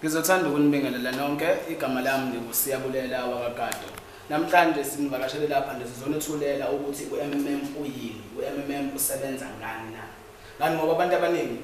Ngizothanda ukunibingelela nonke igama lami ngingusiyabulele wakagado. Namhlanje sinivakashele lapha nje sizonethulela ukuthi uMMM uyini, uMMM usebenza ngani na. Ngani ngoba abantu abaningi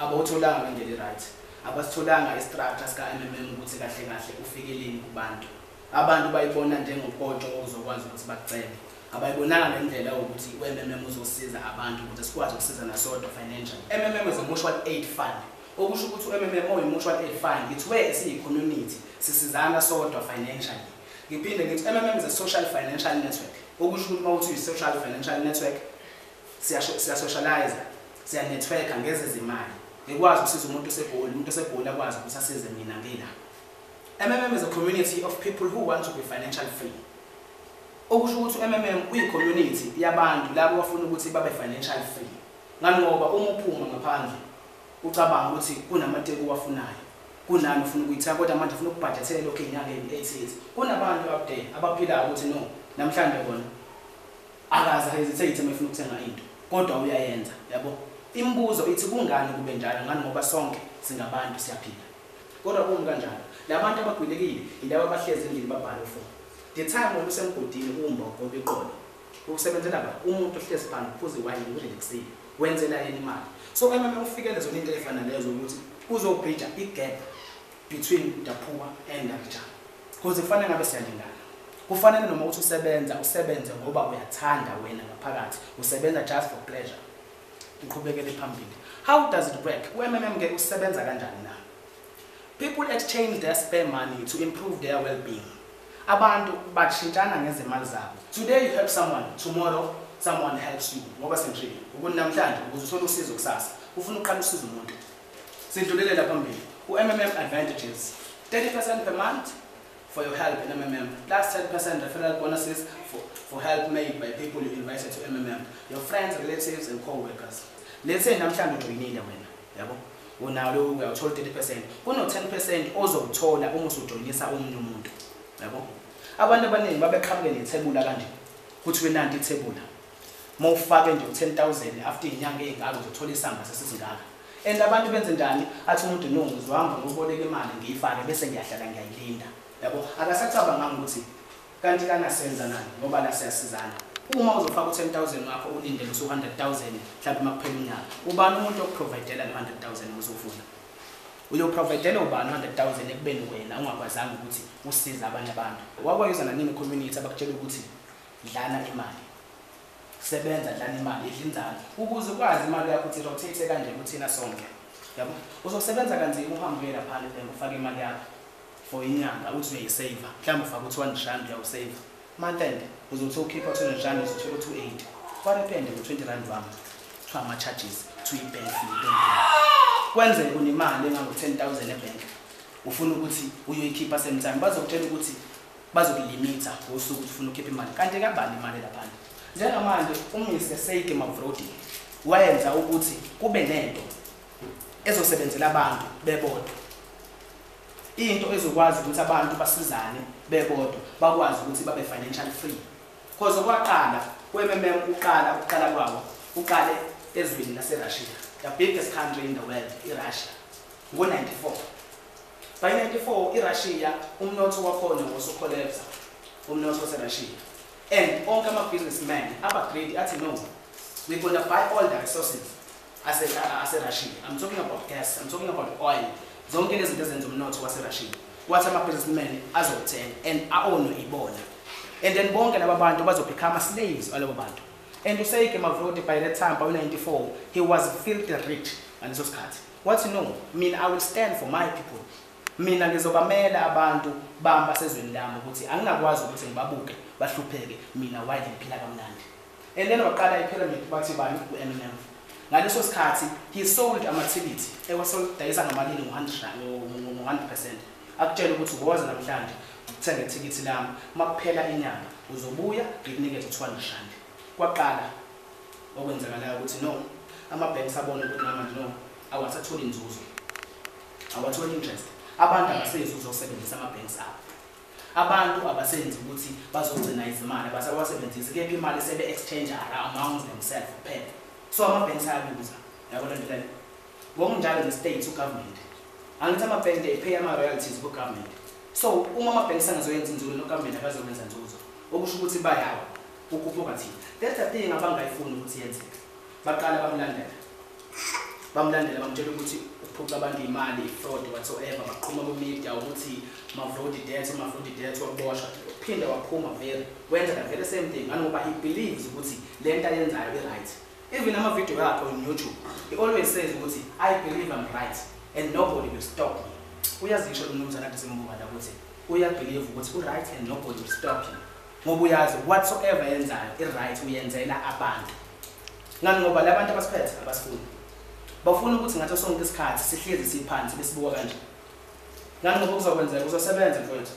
abawutholanga ngendlela right. Abasitholanga istructure sika MMM ukuthi kahle kahle ufikelele kubantu. Abantu bayibona njengopotsho ozokwazi ukuthi bakucele. Abayibonanga ngendlela ukuthi uMMM uzosiza abantu ukuthi sikwazi ukusiza nasodwa financial. MMM is a mutual aid fund. Okusho ukuthi u-MMM oyi-mutual aid fund ngithiwe esiyi-community sisizana sodwa financially. Ngiphinde ngithi MMM is a social financial network. Okusho ukuthi uma uthi uyi-social financial network siyasocialize siyanetworka ngezezimali ngikwazi ukusiza umuntu osegoli umuntu osegoli akwazi ukuthi asize mina ngila. MMM is a community of people who want to be financial free. Okusho ukuthi u-MMM uyi-community yabantu labo bafuna ukuthi babe financial free. Ngani ngoba uma uphuma ngaphandle ucabanga ukuthi kunamateki owafunayo. Kunani ufuna ukuyithatha kodwa manje ufuna ukubhajethela lokho ey'nyangeni ey'thize. Kunabantu up there abaphilayo ukuthi no namhlanje kona akaze hesitate uma efuna ukuthenga into kodwa uyayenza yabo? Imibuzo ithi kungani kube njalo? Ngani? Ngoba sonke singabantu siyaphila. Kodwa kumi kanjalo la bantu abagwilekile yilabo abahlezi endlini babhale ufuna the time wena usemgodini umba ugoba iqolo ukusebenzela ba? Umuntu ohlezi phansi uphuza iwayini urelaxile wenzela yena imali. So MMA ufikele zona into ezifana lezo ukuthi uzobridge igap between the poor and the rich because kufanele ngabe siyalingana. Kufanele noma uthi usebenza usebenze ngoba uyathanda wena ngaphakathi. Usebenza just for pleasure. Uqhubekele phambili. How does it work? uMMM ke usebenza kanjani na? People exchange their spare money to improve their well-being. Abantu bashintshana ngezimali zabo. Today you help someone tomorrow someone helps you ngoba sendlini ukuthi namhlanje ukuze uthole usizo kusasa ufuna uqala usiza umuntu. Sidlulelela phambili. u-MMM advantages 30% per month for your help in MMM plus 10% referral bonuses for, for help made by people you invited to MMM your friends relatives and co-workers. Let's say namhlanje ujoyinile wena yabo? Unawo uyawuthola 30% kuno 10% ozowuthola uma usujoyinisa omunye umuntu yabo? Abantu abaningi babeqhamuke nethebula kanje kuthi wenanti ithebula mawufake nje u10000 after inyanga ezingaka uzothola isamba sesizingaka. And abantu benze njani? Athi umuntu no ngizohamba ngoboleka imali ngiyifake bese ngiyahlala ngiyayilinda. Yabo? Akasacabanga ukuthi kanti kana senza nani ngoba la siyasizana. Uma uzofaka u10000 wakho ulindele usu 100000 mhlawumbe makuphela unyaka ubani umuntu okuprovidela lo 100000 uzofuna uyoprovidela ubani 100000 ekubeni wena ungakwazanga ukuthi usize abanye abantu? Wakwayiza nanini community abakutshela ukuthi dlana imali sebenza dlana imali idla inzalo. Ukuze ukwazi imali yakho ukuthi rotate kanje kuthina sonke. Yabo? Uzosebenza kanzima uhambe uye lapha then ufake imali yakho for inyanga uthi uyayisave mhlawumbe ufaka u200 rand uyawusave month end uzothi ukhipha 200 rand uzothola 280 kwarepende ngo20 rand wami? Kuthiwa ama charges to ibank. Fee kwenzeke unemali engango 10000 ebank. Ufuna ukuthi uyoyikhipha same time. Bazokutshela ukuthi bazokulimitha ngosuku ukuthi ufuna ukhipha imali. Kanti kabani imali lapha njengamanje uMr Seike Mavrodi wayenza ukuthi kube nento ezosebenzela abantu bebodwa. Into ezokwazi ukuthi abantu basizane bebodwa bakwazi ukuthi babe financial free. Because okwaqala kweMMM uqala uqala kwawo uqale ezweni laseRussia the biggest country in the world iRussia ngo94 by 94 iRussia umnotho wakhona wosucollapse umnotho waseRussia. And onke ama-businessmen aba-great athi no we're gonna buy all the resources ase-russia i'm talking about gas i'm talking about oil. Zonke lezi zinto ezenza umnotho wase-russia wathi ama-businessmen azothenga and a-onwe ibona. And then bonke laba bantu bazobecome slaves alabo bantu. And useike mavrodi by that time by 94 he was filthy rich ngaleso sikhathi. Wathi no mina i will stand for my people. Mina ngizobamela abantu bami basezweni lami ukuthi angingakwazi ukuthi ngibabuke bahlupheke mina while ngiphila kamnandi? And then waqala ipyramid bathi bani u-MMM ngaleso sikhathi he sold amathikithi ewasoldayisa ngamalini ngo-100 percent. Akutshela ukuthi ngowaza namhlanje ukuthenga ithikithi lami uma kuphela inyanga uzobuya ngikunikeze u-200 rand. Kwaqala okwenzakalayo ukuthi no ama-banks abone ukuthi namanje no awasatholi inzuzo awatholi interest. Abantu abasenzi uzosebenzisa ama-banks abo. Abantu abasenzi ukuthi bazogcina izimali abasawasebenzisi. Kephi imali sebe-exchange among themselves kuphela. So ama-banks ayabuza yabona nto leyo ngokunjalo ne-state ugovernment angithi amabhenki they pay ama-royalties ku-government. So uma amabhenki sengazoyenza inzuzo no-government akazokwenza nzuzo. Okusho ukuthi bayawa ukhuphuka thina that's the thing abangayifuni ukuthi yenzeke. Baqala bamlandela. Bamlandela bamtshela ukuthi ukuphuca abantu imali i-fraud whatsoever baqhuma kumedia ukuthi ma-fraud debt ma-fraud debt waboshwa. Phinde waphuma vele wenza the very same thing nanokuba he believes ukuthi le nto ayenzayo i-right. Even ama-video yakhe on youtube he always says ukuthi i believe i'm right and nobody will stop me. Uyazisho lo mnumzana kade simbuka la ukuthi uyabelieve ukuthi u-right and nobody will stop him ngoba uyazi whatsoever yenzayo i-right uyenzela abantu. Ngani ngoba la bantu abasiphethe abasifuni. Bafuna ukuthi ngathi sonke isikhathi sihlezi siphansi besibuka kanje. Ngani ngoba kuzokwenzeka? Uzosebenza mfowethu.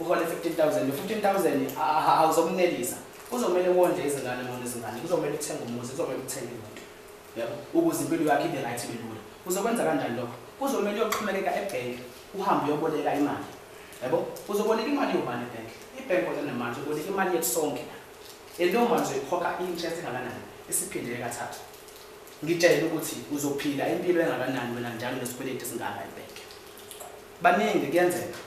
Uhole 15000 lo 15000 awuzokunelisa kuzomele wonde izingane noma izingane kuzomele uthenge umuzi kuzomele uthenge imoto. Yabo ukuze impilo yakho ibe right ibe lula. Uzokwenza kanjani lokho? Kuzomele uyoxhumekeka ebhenki uhambe uyoboleka imali. Yabo uzoboleka imali yobani ebhenki ibhenki kodwa namanje uboleka imali yethu sonke. And leyo mali uzoyikhokha i-interest engakanani? Esiphindele kathathu. Ngitshela ukuthi uzophila impilo engakanani wena njalo nesikweletu esingaka ebhenki baningi kuyenzeka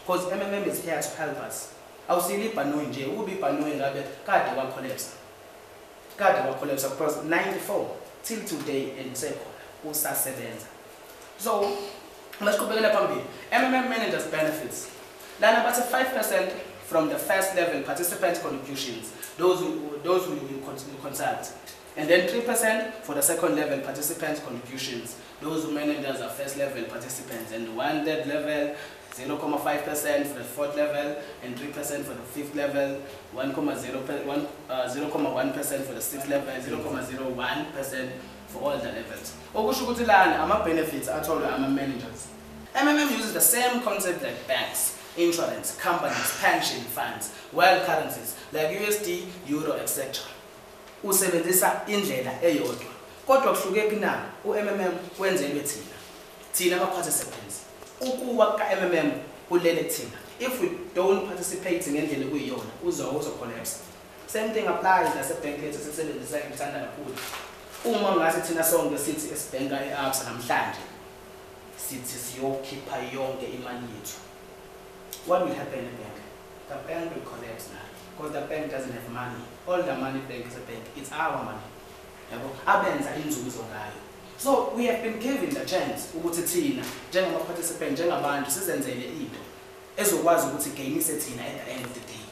because MMM is here to help us awusili ibhanoyi nje ukuba ibhanoyi ngabe kade wacollapse kade wacollapse because 94 till today and usekhona usasebenza. So masiqhubekela phambili MMM managers benefits. Lana bathi 5% from the first level participant contributions those who, those who you consult and then 3% for the second level participants' contributions. Those who managers are first level participants. And one third level 0.5% for the fourth level and 3% for the fifth level 1.0 uh, 0.1% for the sixth level and 0.01% for all the levels. Okusho ukuthi lana ama-benefits atholwe ama-managers. MMM uses the same concept like banks insurance companies pension funds world currencies like USD euro etc usebenzisa indlela eyodwa. Kodwa kuhlukephi na u-MMM wenzelwe thina. Thina ama-participants ukuwa ka-MMM kulele kuthina if we don't participate ngendlela ekuyiyona uzo uzocollapse. Same thing applies nasebhenki lethu esisebenzisayo ngithanda kakhulu. Uma ngase thina sonke sithi esibhenka e-absa namhlanje sithi siyokhipha yonke imali yethu. What will happen in the bank the bank will collapse now because the bank doesn't have money. All the money bank is a bank. It's our money. Yabo? Abenza inzuzo ngayo. So we have been given the chance ukuthi thina njengama-participant njengabantu sizenzele into ezokwazi ukuthi igayinise thina at the end of the day.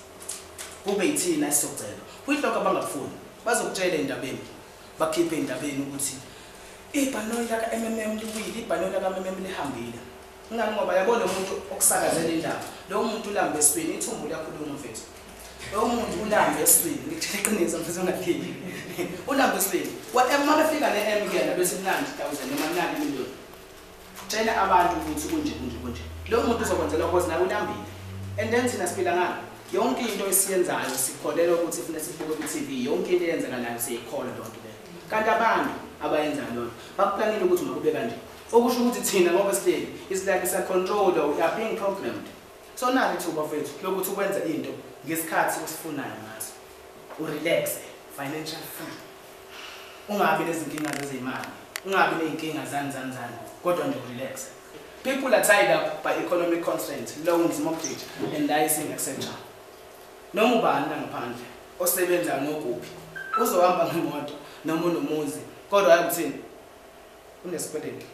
Kube yithina esizokugcela kuyilokho abangakufuni. Bazokutshela endabeni bakhiphe endabeni ukuthi ibhanoyi laka-MMM liwile ibhanoyi laka-MMM lihambile. Ngani ngoba yabo lo muntu okusakazela indaba. Lo muntu ulambe esibini ithumbu liyakhuluma mfethu. Lo muntu ulambe esibini ngitshela iqiniso mfethu ungakhiphi ulambe esibini whatever uma befika ne-m kuyena bese mnandi thousand noma mnandi miliyoni tshela abantu ukuthi kunje kunje kunje. Lo muntu uzokwenzela cause nawe ulambile. And then thina siphila ngani yonke into esiyenzayo sikholelwa ukuthi funa sibuke ku-tv yonke into eyenzekalayo siyayikholwa loo nto leyo. Kanti abantu abayenzayo loo nto bakuplanile ukuthi makube kanje? Okusho ukuthi thina ngoba sihleli it's like siyacontrolwa we are being programmed so nalo ithuba fethu lokuthi ukwenza into ngesikhathi osifunayo ngaso urelaxe financial free ungabi nezinkinga zezimali ungabi ney'nkinga zani zani zani kodwa nje urelax. People are tied up by economic constraints loans mortgage and licensing etc noma ubani la ngaphandle osebenza nokuphi uzohamba ngemoto noma unomuzi kodwa ayakuthini unesikweleti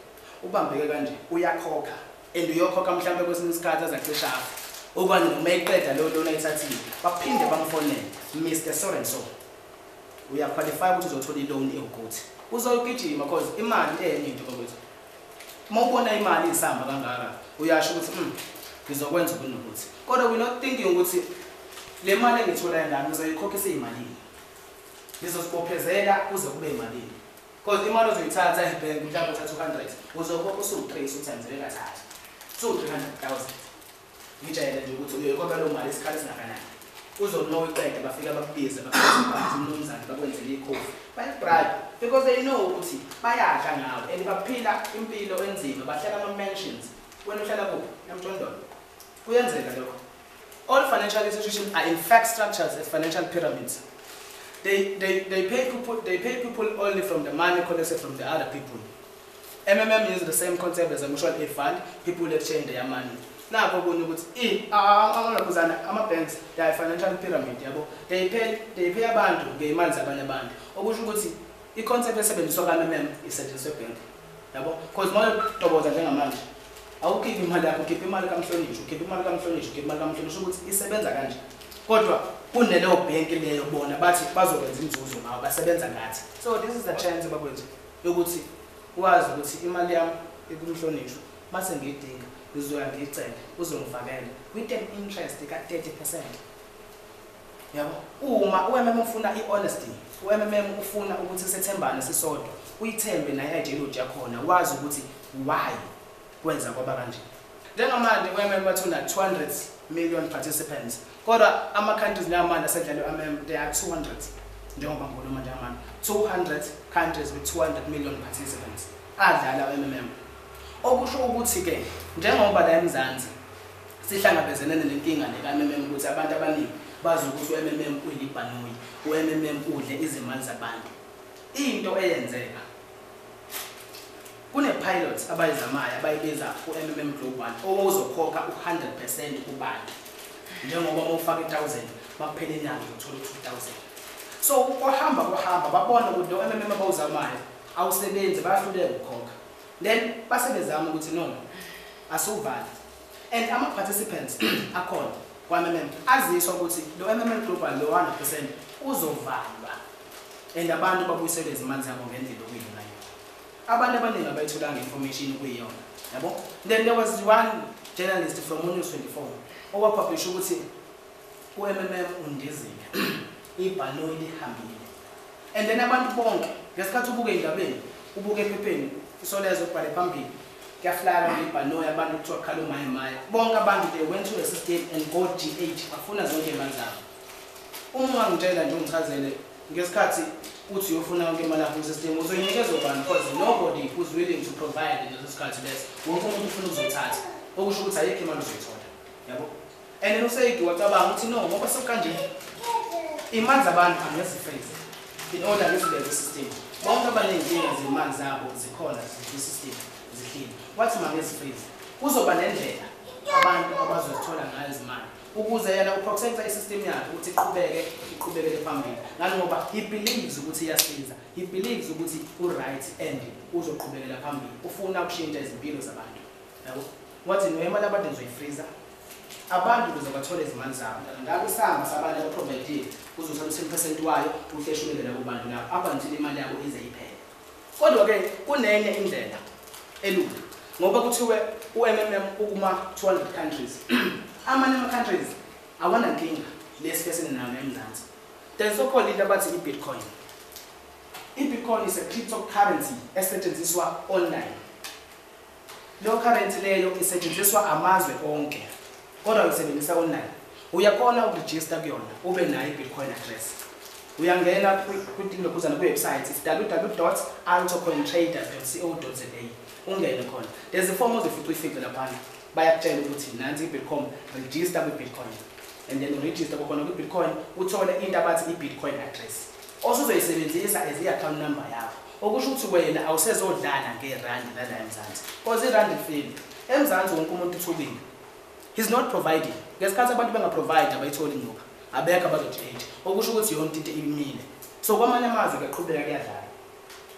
ubambeke kanje uyakhokha. And uyokhokha mhlawumbe kwesinye isikhathi azacishafa okanye noma eqeda leyo loan ayithathile baphinde bamfonele mr so and so uyaqualify ukuthi uzothola i-loan ewukuthi uzoyigijima cause imali enye into kokwethu uma ubona imali isihamba kangaka uyasho ukuthi mm ngizokwenza ukuthi nokuthi. Kodwa we're not thinking ukuthi le mali engitholayo nami ngizoyikhokhisa ey'malini ngizosibophezela kuze kube imalini because imali ozoyithatha ebhenki mhlawumbe uthatha u-hundred uzokhokha usuwu-three usuthandele kathathu. Suwu-three hundred thousand. Ngijayele nje ukuthi uyoyikhokha leyo mali isikhathi esingakanani. Uzoma uyiqede bafika bakubize bakwenze umnumzane bakwenzele ikhofi bayabribe because they know ukuthi bayadla ngawe and baphila impilo enzima bahlala ama-mansions. Wena uhlala kuphi? Emjondolo kuyenzeka lokho. All financial institutions are in fact structures as financial pyramids they, they, they, pay people, they pay people only from the money collected from the other people MMM use the same concept as a mutual aid fund people exchange their money nakho okunye ukuthi i angabuzana ama-banks they are financial pyramid yabo they pay they pay abantu ngey'mali zabanye abantu okusho ukuthi i-concept esebenziswa ka-MMM isetshenziswa ebhenki yabo because uma uyotoboza njengamanje awukhiphi imali yakho ukhipha imali kamhlonishwa ukhipha imali kamhlonishwa ukhipha imali kamhlonishwa ukuthi isebenza kanje kodwa kuneleyo bhenki leyo bona bathi bazokwenza inzuzo ngawo basebenza ngathi. So this is the chance bakwethu yokuthi wazi ukuthi imali yami ikumhlonishwa mase ngiyidinga ngizoya ngiyicele uzongifakela with an interest ka-30 percent. Yabo? Uma u-mm ufuna i-honesty u-mm ufuna ukuthi sethembane sisodwa uyithembe nayi-ideology yakhona wazi ukuthi why kwenza kwaba kanje. Njengamanje u-mm bathuna 200 million participants kodwa ama-countries ngamanje asedlala u-mm they are 200 njengoba ngikhuluma njengamanje 200 countries with 200 million participants adlala u-mm okusho ukuthi-ke njengoba la emzansi sihlangabezene nenkinga leka-mm ukuthi abantu abaningi bazi ukuthi u-mm uyilibhanoyi u-mm udle izimali zabantu. Into eyenzeka kune-pilot abayizamayo abayibiza u-mm global ozokhokha u-100 percent kubantu njengoba uma ufaka i-1000 makuphela inyanga uzothola u-2000 so kwahamba kwahamba babona ukuthi lo mm abawuzamayo awusebenzi bayahluleka ukukhokha. Then base bezama ukuthi no asiwuvali and ama-participants akhona kwa-mm aziswa ukuthi lo mm global lo 100 percent uzovalwa. And abantu babuyiselwe izimali zabo ngendlela okuyiyona. Abantu abaningi abayitholanga information kuyiyona yabo? Then there was one journalist from news 24 okwapublisha ukuthi u-mm undizile ibhanoyi lihambile. And then abantu bonke ngesikhathi ubuke ey'ndabeni ubuke ephepheni isolezo kubhale phambili kuyaflaka ngebhanoyi abantu kuthiwa kukhala umayemaya bonke abantu they went to the system and go g8 bafuna zonke imali zabo. Uma ungangitshela nje ungichazele ngesikhathi uthi uyofuna yonke imali yakho kwisystem uzoyinikezwa ubani? Because nobody who's willing to provide leso sikhathi leso wonke umuntu ufuna uzothatha okusho ukuthi ayikho imali uzoyithola yabo? And then useyidi wacabanga ukuthi no ngoba sekukanje iy'mali zabantu angezifrize in order ngizibeke isystem bonke abaney'nkinga zey'mali zabo zikhona kwisystem zihlile. Wathi mangezifrize kuzoba nendlela abantu abazozithola ngayo izimali ukuze yena uprotecta isystem yakhe ukuthi iqhubeke iqhubekele phambili ngani ngoba he believes ukuthi iyasiza he believes ukuthi u-right and uzoqhubekela phambili ufuna ukushintsha izimpilo zabantu. Yabo? Wathi no imali abantu ngizoyifriza abantu ukuze bathole izimali zabo. Ngabe isamba sabantu abaprovayidile uzothola u-10 percent wayo uhleshulele kubantu labo up until imali yabo ize iphele. Kodwa-ke kunenye indlela elula ngoba kuthiwe u-mm ukuma-200 countries amanye ama-countries awanankinga lesi esinayo emzansi there's so called into abathi i-bitcoin. I-bitcoin is a cryptocurrency esetshenziswa online. Leyo currency leyo isetshenziswa amazwe onke kodwa uyisebenzisa online. Uyakhona ukurejista kuyona ube nayo i-bitcoin address. Uyangena kwilokhuzana kwiwebsite is www altocointraders co za. Ungene khona. There's ifomu ozofica uyifice laphana. Bayakutshela ukuthi nansi i-bitcoin register kwi-bitcoin. And then uregister kwakhona kwi-bitcoin uthole into abathi i-bitcoin address. Osuzoyisebenzisa as i-account number yakho. Okusho ukuthi wena awusezodlala ngerandi lala emzansi because irandi ifile emzansi wonke umuntu uthukile he's not providing. Ngesikhathi abantu bengaprovide abayitholi ngoba abekho abazo-change okusho ukuthi yonke into imile. So kwamanye amazwe kuyaqhubeka kuyadlala.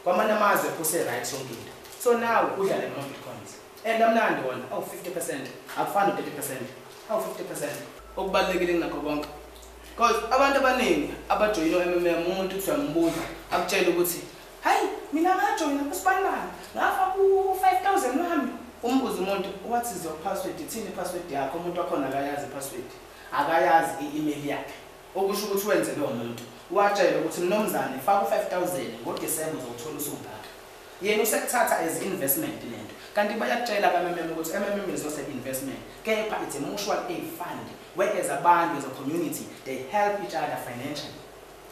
Kwamanye amazwe kuse-right yonke into. So now udlale ngama-bitcoins. And amnandi wona awu-50 percent. Akufani u-30 percent. Awu-50 percent. Okubalulekile kunakho konke. Because abantu abaningi abajoyina o-mm umuntu kuthiwa mbuza akutshela ukuthi hayi mina ngajoyina kusibanibani ngafa ku-five thousand wami. Umbuza umuntu what is your password? Ithini i-password yakho? Umuntu wakhona akayazi i-password. Akayazi i-email yakhe. Okusho ukuthi wenze lowo muntu. Watshela ukuthi mnomzane faka u-five thousand ngodisemba uzowuthola usungaka yena usekuthatha as investment lento kanti bayakutshela ka-mm ukuthi mm is investment. Kepha it's a mutual aid fund whereas abantu as a community they help each other financially.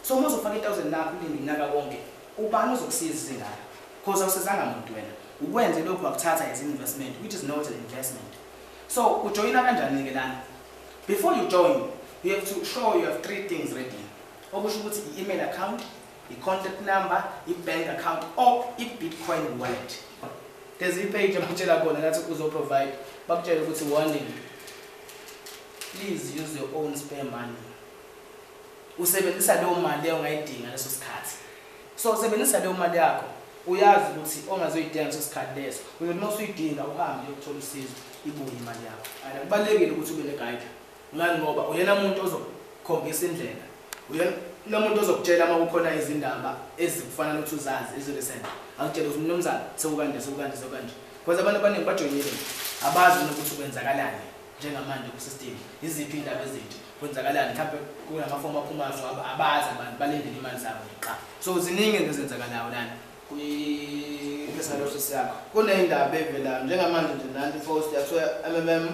So uma uzofaka i-thousand lakho ulinde unyaka wonke ubani uzokusiza singaka because awusizanga muntu wena. Ukwenze lokhu wakuthatha as investment which is not an investment. So ujoyina kanjani-ke lana? Before you join you have to show you have three things ready. Okusho ukuthi i-email account i-contact number i-bank account or i-bitcoin wallet. There's i-page abakutshela khona nathi uzoprovide. Bakutshele ukuthi warning please use your own spare money. Usebenzisa leyo mali leyo ongayidinga leso sikhathi. So usebenzisa leyo mali yakho uyazi ukuthi ongazoyidinga leso sikhathi leso uyothi uma usuyidinga uhambe uyokuthola usizo ibuye imali yakho. And kubalulekile ukuthi ube ne-guide. Ngani? Ngoba uyena muntu ozokukhombisa indlela uyena muntu ozokutshela uma kukhona izindaba ezifana nokuthi uzazi ezirecent akutshela ukuthi mnumzane sekukanje sekukanje sekukanje. Because abantu abaningi bajoyinile abazi nokuthi kwenzakalani njengamanje kusystem. Yiziphi iy'ndaba ezintsha kwenzakalani? Mhlawumbe kunamafomu aphumayo abazi abantu balindele imali zabo qa so ziningi into ezenzakalayo lana kwi-personal office yakho. Kuney'ndaba ey'velayo njengamanje nje nanti post yathiwa MMM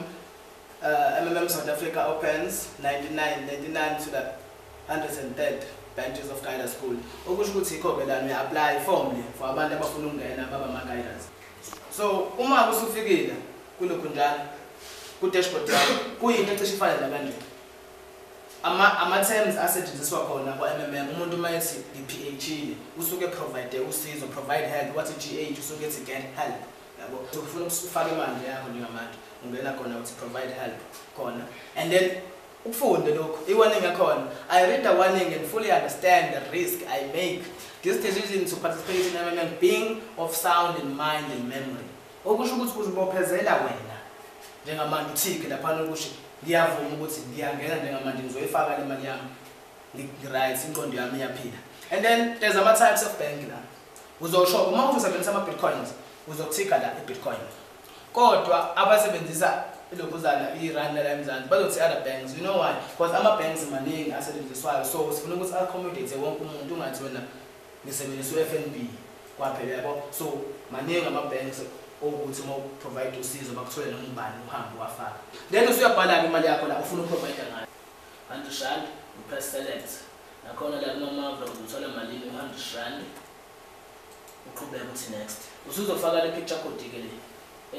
uh, MMM South Africa opens 99 99 to the 103rd benches of guidance school. Okusho ukuthi yikho-ke lana uya-apply form le for abantu abafuna ukungena baba ama-guidance so uma usufikile kulokhu njalo ku-dashboard yakho kuyinto ecishe ifane nakanje ama-terms asetshenziswa khona kwa-mmm umuntu uma ethi ngi-phile usuke provide usizo provide help. Wathi g h usuke ethi get help. Yabo ufuna ufake imali yakho njengamanje ungena khona uthi provide help khona. And then ufunde lokhu i-warning yakhona. I read the warning and fully understand the risk i make. This decision to participate in mmm being of sound in mind and memory. Okusho ukuthi uzibophezela wena njengamanje uthike laphana ukusho ngiyavuma ukuthi ngiyangena njengamanje ngizoyifaka le mali yami ngi-right inqondo yami iyaphila. And then there's ama-types of bank la. Uzosho uma uzosebenzisa ama-bitcoins uzokuthika la i-bitcoin kodwa abasebenzisa ilokhuzana i-rand la emzansi bazothi other banks. You know why? Because ama-banks maningi asetshenziswayo so sifuna ukuthi accommodate wonke umuntu ungathi wena ngisebenzisa u-f n b kwaphela yabo? So maningi ama-banks okuthi uma uprovide usizo bakuthole noma ubani uhambe wafaka then usuyabhala-ke imali yakho la ufuna uprovide ngayo. Hundred rand upress select nakhona la kumamava uzothola malini u-hundred rand. Uqhubeka uthi next. Usuzofaka le picture code-ke le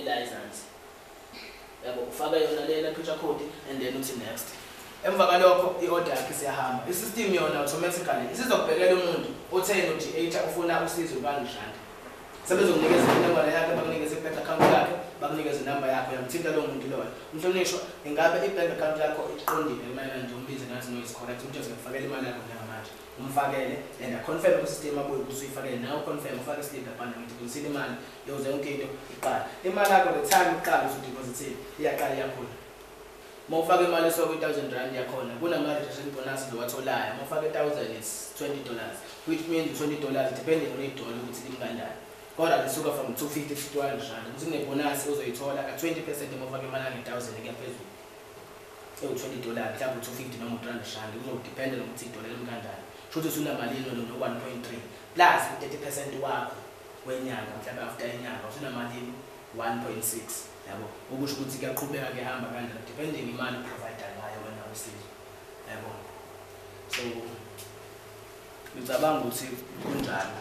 elayizansi yabo ufaka yona le picture code and then uthi next. Emva kalokho i-order yakhe siyahamba. I-system yona automatically isizokubhekela umuntu othe no-g h ufuna usizo lwa-hundred rand sebezokunikeza inambara yakhe bakunikeze i-bank account yakhe bakunikeze inamba yakho yamthinta lowo muntu loyo. Mhlonishwa ingabe i-bank account yakho iqondile mayelana nje umbize ngathi no is correct ukuthi uzokufakela imali yakho njengamanje umfakele and aconfirm kwisystem abuye usuyifakele nawe confirm ufake islip lapana ngithi ngisile imali yoze yonke into iqala. Imali yakho the time iqala usudeposithile iyaqala iyakhula. Uma ufaka imali esuka kwi-thousand rand yakhona kunama-registration bonus lo watholayo. Uma ufaka i-thousand is twenty dollars which means twenty dollars depending on idola ukuthi limi kanjani kodwa lisuka from 250 to 200 rand ukuthi kunebonus ozoyithola ka 20 percent uma ufake imali yange-1000 kuya phezulu. Ewu-20 dollars mhlawumbe u-250 noma u-300 rand kuzodependa nokuthi idola limi kanjani shuthi usunamalini no-1 point 3 plus u-30 percent wakho wenyanga mhlawumbe after inyanga usunamalini 1 point 6 yabo? Okusho ukuthi kuyaqhubeka kuyahamba kanjani depending imali uprovide ngayo wena usizo yabo? So ngicabanga ukuthi kunjalo.